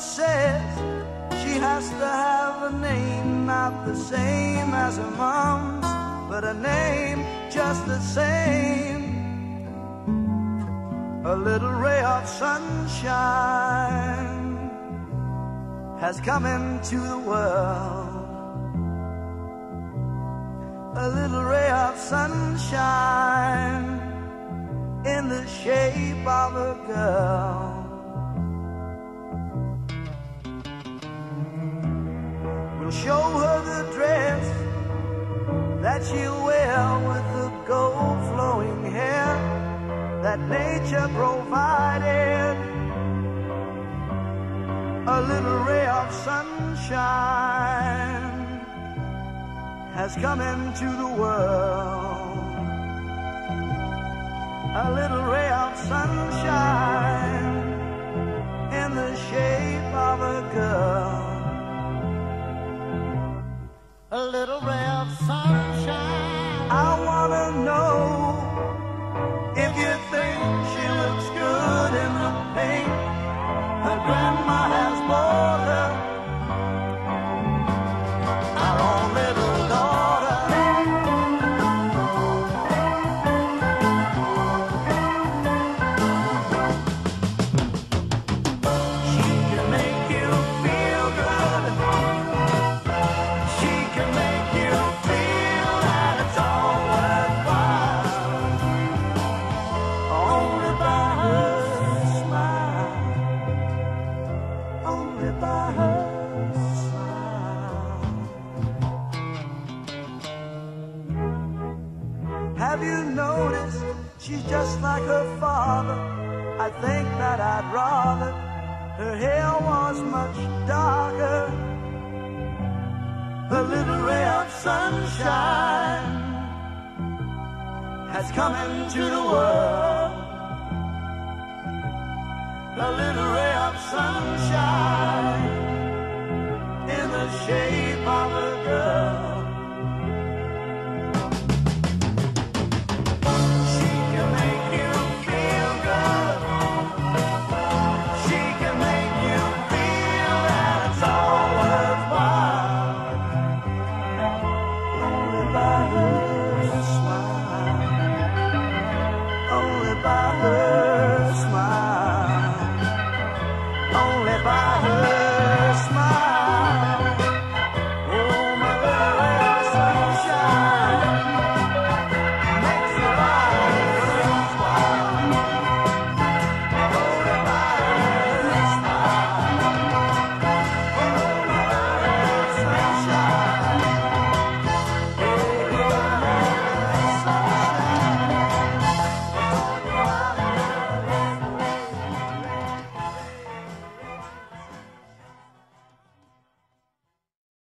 says she has to have a name not the same as her mom's, but a name just the same. A little ray of sunshine has come into the world. A little ray of sunshine in the shape of a girl. That you wear with the gold flowing hair that nature provided. A little ray of sunshine has come into the world. A little ray of sunshine Have you noticed she's just like her father? I think that I'd rather her hair was much darker. The little ray of sunshine has come into the world. The little ray of sunshine in the shape of a girl. only by her.